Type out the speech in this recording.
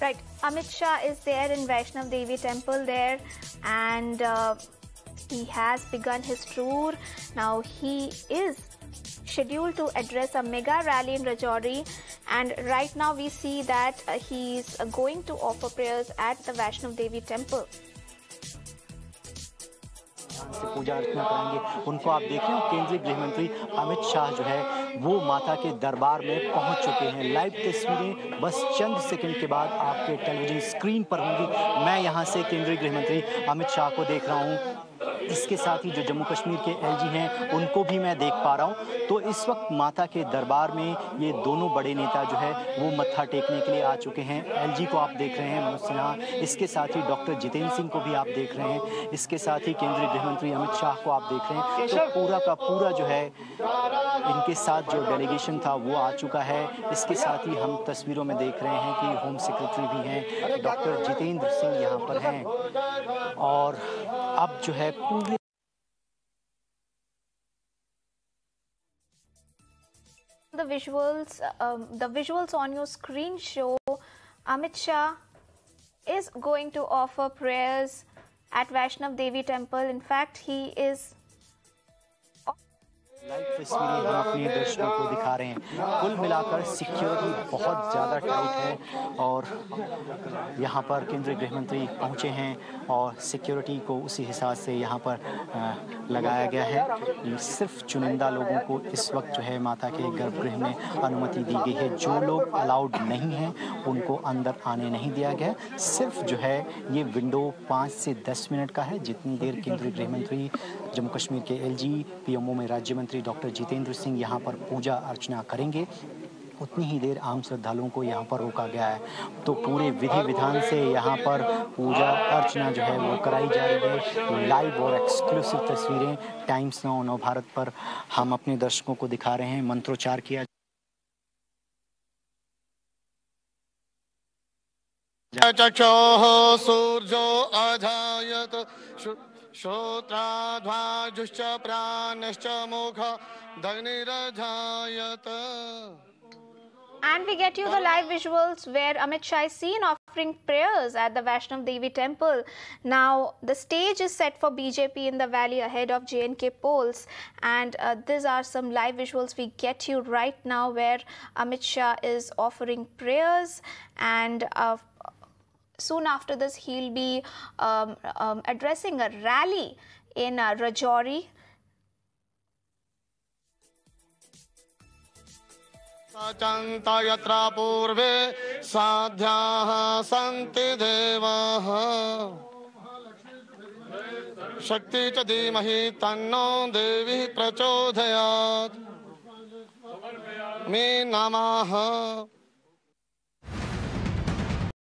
Right, Amit Shah is there in Vaishnav Devi temple there and uh, he has begun his tour. Now he is scheduled to address a mega rally in Rajouri and right now we see that uh, he is going to offer prayers at the Vaishnav Devi temple. से पूजा अर्चना करेंगे। उनको आप देखें और केंद्रीय गृह मंत्री अमित शाह जो है, वो माता के दरबार में पहुँच चुके हैं। लाइव तस्वीरें बस चंद सेकंड के बाद आपके टेलीविज़न स्क्रीन पर होंगी। मैं यहाँ से केंद्रीय गृह मंत्री अमित शाह को देख रहा हूँ। इसके साथ ही जो जम्मू कश्मीर के एलजी हैं, उनको भी मैं देख पा रहा हूँ। तो इस वक्त माता के दरबार में ये दोनों बड़े नेता जो है, वो मत्था टेकने के लिए आ चुके हैं। एलजी को आप देख रहे हैं, मनोज सिन्हा। इसके साथ ही डॉक्टर जितेंद्र सिंह को भी आप देख रहे हैं। इसके साथ ही केंद्रीय गृह मंत्री अमित शाह को आप देख रहे हैं। तो पूरा का पूरा जो है इनके साथ जो डेलीगेशन था वो आ चुका है इसके साथ ही हम तस्वीरों में देख रहे हैं कि होम सेक्रेटरी भी हैं डॉक्टर जितेंद्र सिंह यहाँ पर हैं और अब जो है पूरे the visuals um, the visuals on your screen show Amit Shah is going to offer prayers at Vaishnav Devi temple in fact he is live तस्वीरें हम अपने दर्शकों को दिखा रहे हैं। कुल मिलाकर सिक्योरिटी बहुत ज़्यादा टाइट है और यहाँ पर केंद्रीय गृह मंत्री पहुँचे हैं और सिक्योरिटी को उसी हिसाब से यहाँ पर लगाया गया है। सिर्फ़ चुनिंदा लोगों को इस वक्त जो है माता के गर्भगृह में अनुमति दी गई है। जो लोग अलाउड नहीं हैं, उनको अंदर आने नहीं दिया गया। सिर्फ़ जो है ये विंडो पाँच से दस मिनट का है। जितनी देर केंद्रीय गृह मंत्री जम्मू कश्मीर के एलजी पीएमओ में राज्य मंत्री डॉक्टर जितेंद्र सिंह यहाँ पर पूजा अर्चना करेंगे। उतनी ही देर आम श्रद्धालुओं को यहाँ पर रोका गया है। तो पूरे विधि विधान से यहाँ पर पूजा अर्चना जो है वो कराई जा रही है। लाइव और एक्सक्लूसिव तस्वीरें टाइम्स नौ नव भारत पर हम अपने दर्शकों को दिखा रहे हैं। मंत्रोच्चार किया चक्षोः सूर्यो अधायत श्रोत्राध्वाजुश्च प्राणश्च मुख दग्निरधायत And we get you the live visuals where Amit Shah is seen offering prayers at the Vaishnav Devi temple. Now, the stage is set for BJP in the valley ahead of JNK polls. And uh, these are some live visuals we get you right now where Amit Shah is offering prayers and uh, soon after this he'll be um, um, addressing a rally in uh, Rajouri. सचन्त यत्र पूर्वे साध्याः सन्ति देवाः शक्ति च धीमहि तन्नो देवी प्रचोदयात् मे नमः